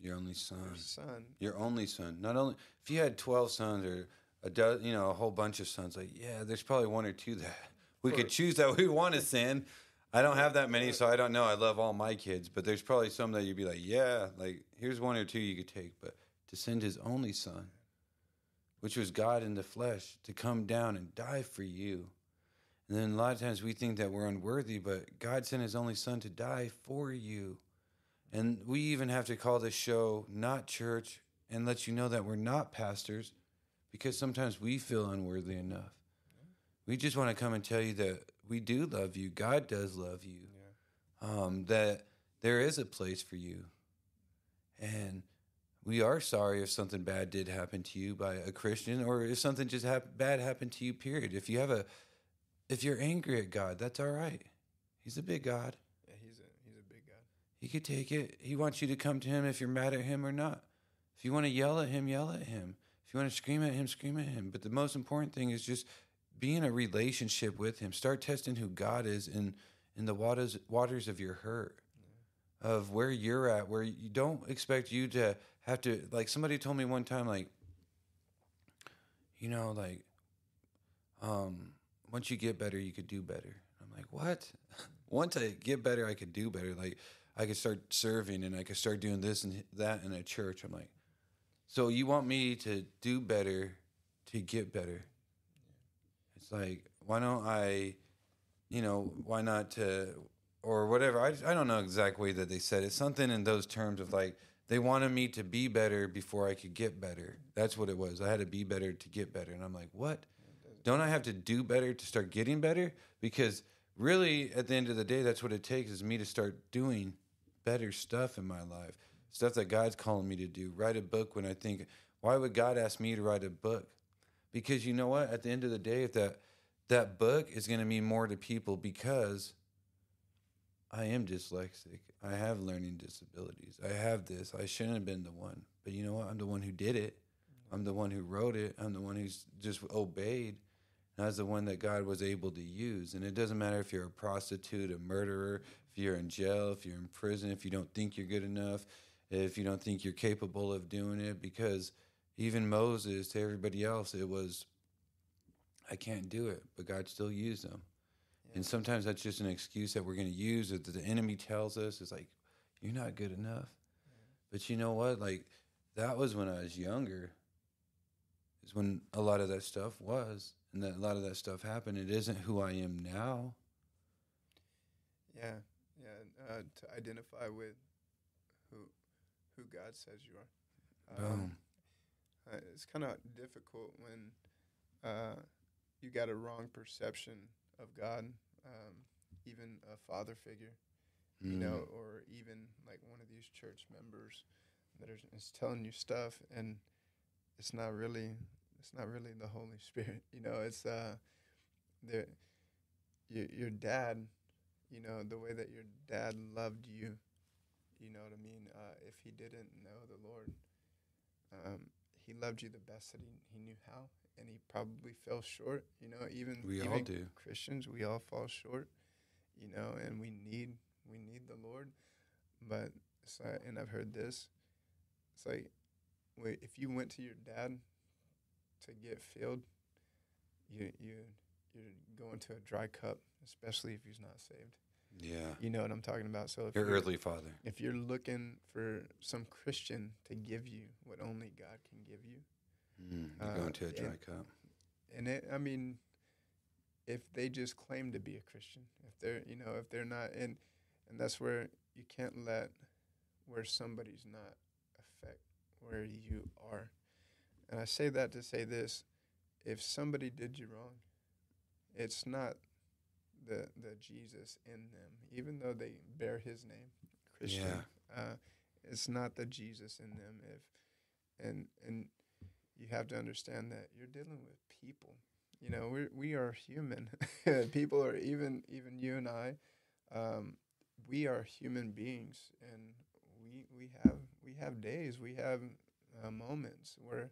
your only son your son. your only son. Not only if you had 12 sons or a do, you know a whole bunch of sons like yeah there's probably one or two that (laughs) we could choose that we want to send. I don't have that many so i don't know. I love all my kids but there's probably some that you'd be like yeah like here's one or two you could take but to send his only son which was god in the flesh to come down and die for you and then a lot of times we think that we're unworthy but god sent his only son to die for you and we even have to call this show not church and let you know that we're not pastors because sometimes we feel unworthy enough. We just want to come and tell you that we do love you. God does love you. Um, that there is a place for you. And we are sorry if something bad did happen to you by a Christian or if something just hap- bad happened to you, period. If you have a, if you're angry at God, that's all right. He's a big God. Yeah, he's a he's a big guy. He could take it. He wants you to come to him if you're mad at him or not. If you want to yell at him, yell at him. If you want to scream at him, scream at him. But the most important thing is just be in a relationship with him. Start testing who God is in in the waters waters of your hurt, of where you're at, where you don't expect you to have to like somebody told me one time, like, you know, like um once you get better, you could do better. I'm like, what? (laughs) once I get better, I could do better. Like I could start serving and I could start doing this and that in a church. I'm like, so you want me to do better to get better? It's like, why don't I, you know, why not to, or whatever. I, I don't know exact way that they said it. Something in those terms of like, they wanted me to be better before I could get better. That's what it was. I had to be better to get better. And I'm like, what? Don't I have to do better to start getting better? Because really, at the end of the day, that's what it takes is me to start doing better stuff in my life. Stuff that God's calling me to do. Write a book when I think, why would God ask me to write a book? Because you know what? At the end of the day, if that that book is going to mean more to people because I am dyslexic. I have learning disabilities. I have this. I shouldn't have been the one. But you know what? I'm the one who did it. I'm the one who wrote it. I'm the one who's just obeyed. And I was the one that God was able to use. And it doesn't matter if you're a prostitute, a murderer, if you're in jail, if you're in prison, if you don't think you're good enough, if you don't think you're capable of doing it, because even Moses, to everybody else, it was, I can't do it, but God still used them. And sometimes that's just an excuse that we're going to use that the enemy tells us. It's like, you're not good enough. But you know what? Like, that was when I was younger, is when a lot of that stuff was. And that a lot of that stuff happened. It isn't who I am now. Yeah, yeah. Uh, to identify with who who God says you are. Um, Boom. uh, it's kind of difficult when uh, you got a wrong perception of God, um, even a father figure, you Mm. know, or even like one of these church members that is, is telling you stuff, and it's not really, it's not really the Holy Spirit, (laughs) you know. It's uh, the your your dad, you know, the way that your dad loved you, you know what I mean. Uh, if he didn't know the Lord, um, he loved you the best that he, he knew how, and he probably fell short. You know, even We even all do. Christians, we all fall short. You know, and we need we need the Lord, but it's like, and I've heard this. It's like, wait, if you went to your dad to get filled, you you you're going to a dry cup, especially if he's not saved. Yeah. You know what I'm talking about. So if Your earthly father. if you're looking for some Christian to give you what only God can give you, Mm, Uh, going to a dry and- cup. and it, I mean, if they just claim to be a Christian, if they're, you know, if they're not, and and that's where you can't let where somebody's not affect where you are. And I say that to say this: if somebody did you wrong, it's not the the Jesus in them, even though they bear His name, Christian. Uh, it's not the Jesus in them. If and and you have to understand that you're dealing with people. You know, we we are human. (laughs) people are even even you and I. Um, we are human beings, and we we have we have days, we have uh, moments where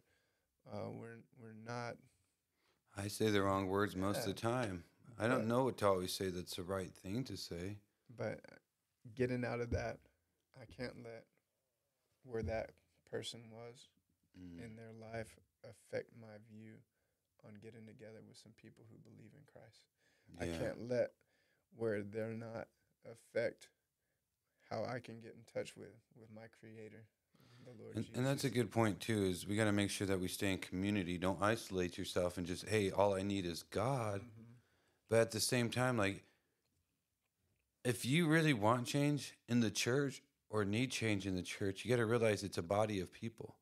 uh, we're we're not. I say the wrong words most of the time. I don't know what to always say that's the right thing to say. But getting out of that, I can't let where that person was Mm. in their life affect my view on getting together with some people who believe in Christ. I can't let where they're not affect how I can get in touch with with my Creator, the Lord And, Jesus. and that's a good point too. Is we got to make sure that we stay in community. Don't isolate yourself and just hey, all I need is God. Mhm. But at the same time, like if you really want change in the church or need change in the church, you got to realize it's a body of people.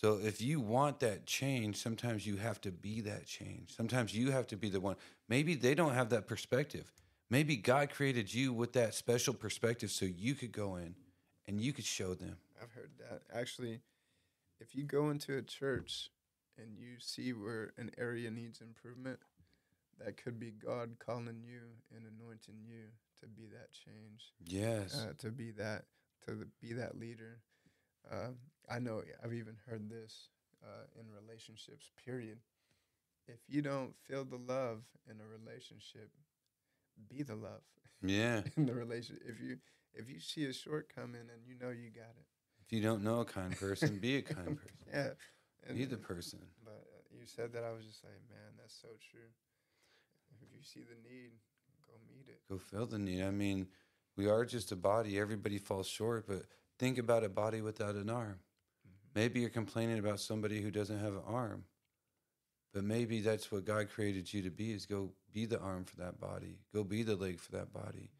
So if you want that change, sometimes you have to be that change. Sometimes you have to be the one. Maybe they don't have that perspective. Maybe God created you with that special perspective so you could go in and you could show them. I've heard that. Actually, if you go into a church and you see where an area needs improvement, that could be God calling you and anointing you to be that change. Yes. uh, to be that to be that leader. Uh, I know I've even heard this uh, in relationships. Period. If you don't feel the love in a relationship, be the love yeah. (laughs) in the relationship. If you if you see a shortcoming and you know you got it, If you don't know a kind person, be a kind (laughs) person. yeah. And, Be the person. But uh, you said that I was just like, man, that's so true. If you see the need, go meet it. Go fill the need. I mean, we are just a body. Everybody falls short, but think about a body without an arm. Maybe you're complaining about somebody who doesn't have an arm. But maybe that's what God created you to be is go be the arm for that body. Go be the leg for that body.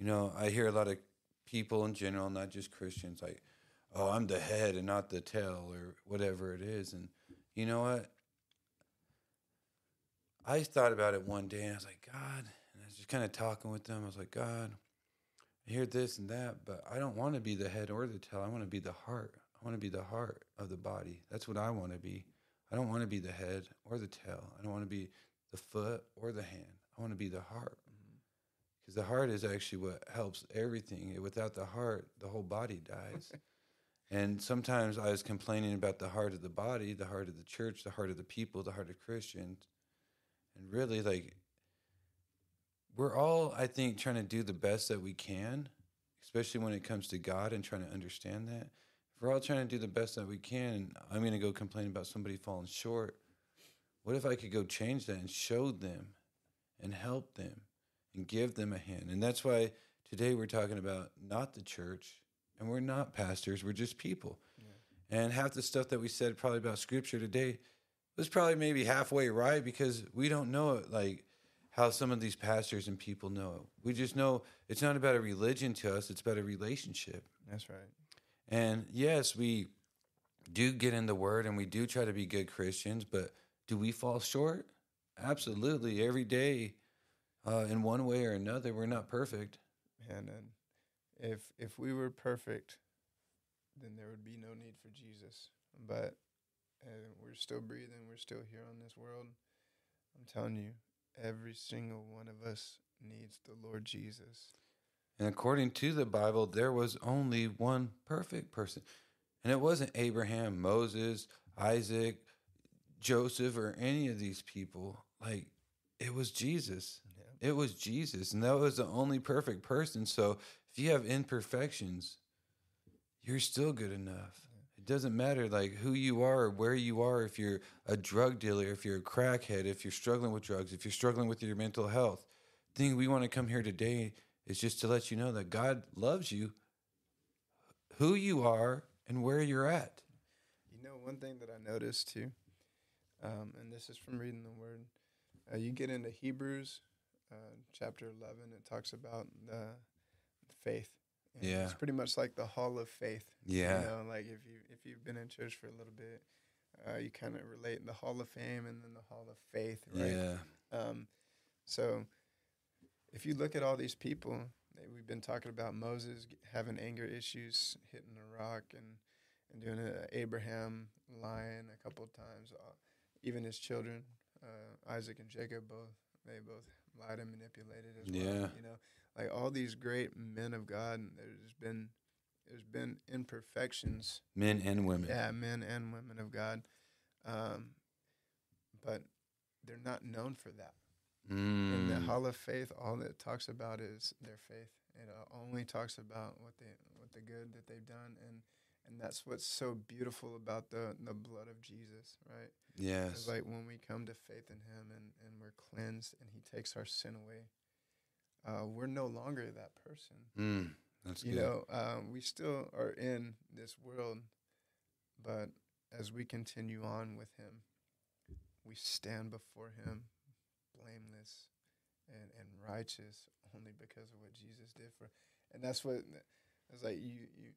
You know, I hear a lot of people in general, not just Christians, like, oh, I'm the head and not the tail or whatever it is. And you know what? I thought about it one day and I was like, God, and I was just kind of talking with them. I was like, God, I hear this and that, but I don't want to be the head or the tail. I want to be the heart. I want to be the heart of the body. That's what I want to be. I don't want to be the head or the tail. I don't want to be the foot or the hand. I want to be the heart. Mm-hmm. Because the heart is actually what helps everything. Without the heart, the whole body dies. (laughs) and sometimes I was complaining about the heart of the body, the heart of the church, the heart of the people, the heart of Christians. And really, like, we're all, I think, trying to do the best that we can, especially when it comes to God and trying to understand that. We're all trying to do the best that we can, and I'm going to go complain about somebody falling short. What if I could go change that and show them and help them and give them a hand? And that's why today we're talking about not the church and we're not pastors, we're just people. And half the stuff that we said probably about scripture today was probably maybe halfway right because we don't know it like how some of these pastors and people know it. We just know it's not about a religion to us, it's about a relationship. That's right. And yes, we do get in the word and we do try to be good Christians, but do we fall short? Absolutely. Every day, uh, in one way or another, we're not perfect. And if if we were perfect, then there would be no need for Jesus. But uh, we're still breathing. We're still here on this world. I'm telling you, every single one of us needs the Lord Jesus. And according to the Bible, there was only one perfect person. And it wasn't Abraham, Moses, Isaac, Joseph, or any of these people. Like, it was Jesus. Yeah. It was Jesus. And that was the only perfect person. So if you have imperfections, you're still good enough. It doesn't matter like who you are or where you are, if you're a drug dealer, if you're a crackhead, if you're struggling with drugs, if you're struggling with your mental health. The thing we want to come here today is just to let you know that God loves you, who you are, and where you're at. You know, one thing that I noticed too, um, and this is from reading the Word. Uh, you get into Hebrews, uh, chapter eleven. It talks about the faith. And Yeah. it's pretty much like the Hall of Faith. Yeah. You know, like if you if you've been in church for a little bit, uh, you kind of relate the Hall of Fame and then the Hall of Faith, right? Yeah. Um, so if you look at all these people, that we've been talking about Moses having anger issues, hitting a rock, and and doing a Abraham lying a couple of times. Uh, even his children, uh, Isaac and Jacob, both they both lied and manipulated as well. Yeah. You know, like all these great men of God. and There's been there's been imperfections Men and women. yeah, men and women of God. Um, but they're not known for that. In the Mm. Hall of Faith, all it talks about is their faith. It uh, only talks about what they what the good that they've done, and and that's what's so beautiful about the the blood of Jesus, right? Yes. It's like when we come to faith in Him and and we're cleansed, and He takes our sin away. Uh, we're no longer that person Mm. That's you good. know, um, we still are in this world, but as we continue on with Him, we stand before Him blameless and, and righteous only because of what Jesus did for. And that's what it's like. You you,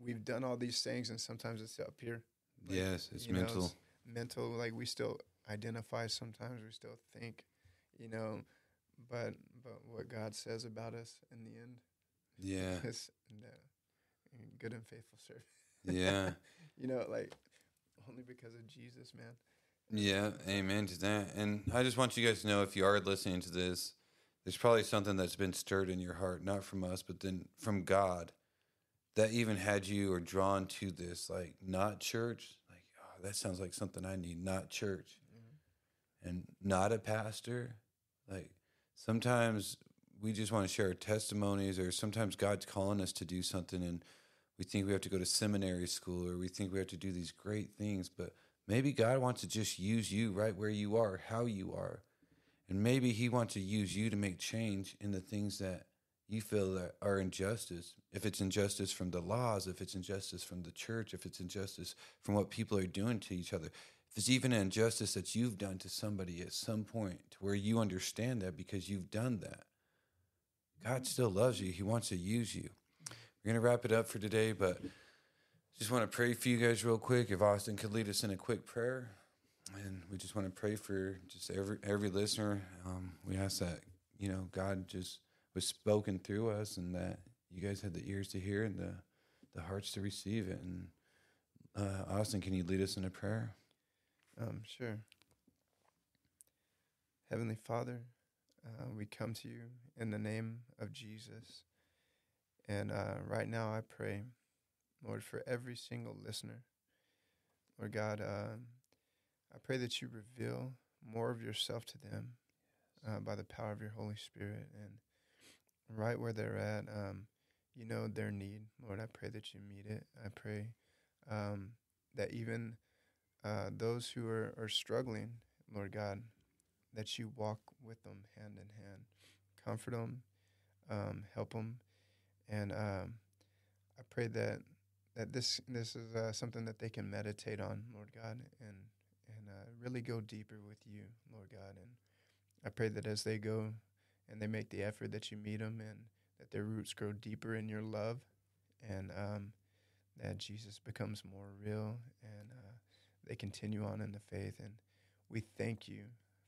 we've done all these things, and sometimes it's up here, like, yes, it's you know, mental. it's mental. Like we still identify. Sometimes we still think, you know, but but what God says about us in the end yeah. (laughs) is no, uh, good and faithful servant. Yeah. (laughs) you know, like only because of Jesus, man. Yeah, amen to that. And I just want you guys to know if you are listening to this, there's probably something that's been stirred in your heart, not from us, but then from God, that even had you or drawn to this, like not church. Like, oh, that sounds like something I need, not church. Mm-hmm. And not a pastor. Like, sometimes we just want to share our testimonies, or sometimes God's calling us to do something and we think we have to go to seminary school or we think we have to do these great things, but maybe God wants to just use you right where you are, how you are. And maybe he wants to use you to make change in the things that you feel that are injustice. If it's injustice from the laws, if it's injustice from the church, if it's injustice from what people are doing to each other, if it's even an injustice that you've done to somebody at some point where you understand that because you've done that. God still loves you. He wants to use you. We're going to wrap it up for today, but just want to pray for you guys real quick. If Austin could lead us in a quick prayer. And we just want to pray for just every every listener. Um, we ask that, you know, God just was spoken through us and that you guys had the ears to hear and the, the hearts to receive it. And uh, Austin, can you lead us in a prayer? Um, sure. Heavenly Father, uh, we come to you in the name of Jesus. And uh, right now I pray, Lord, for every single listener. Lord God, um, I pray that you reveal more of yourself to them uh, by the power of your Holy Spirit. And right where they're at, um, you know their need. Lord, I pray that you meet it. I pray um, that even uh, those who are, are struggling, Lord God, that you walk with them hand in hand, comfort them, um, help them, and um, I pray that that this this is uh, something that they can meditate on, Lord God, and and uh, really go deeper with you, Lord God, and I pray that as they go and they make the effort that you meet them and that their roots grow deeper in your love, and um, that Jesus becomes more real and uh, they continue on in the faith. And we thank you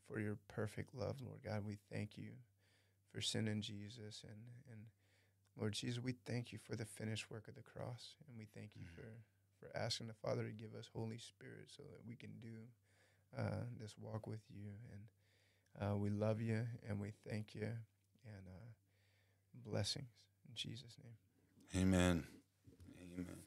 for your perfect love, Lord God. We thank you for sending Jesus and and Lord Jesus, we thank you for the finished work of the cross, and we thank you for for asking the Father to give us Holy Spirit so that we can do uh, this walk with you. And uh, we love you, and we thank you, and uh, blessings in Jesus' name. Amen. Amen.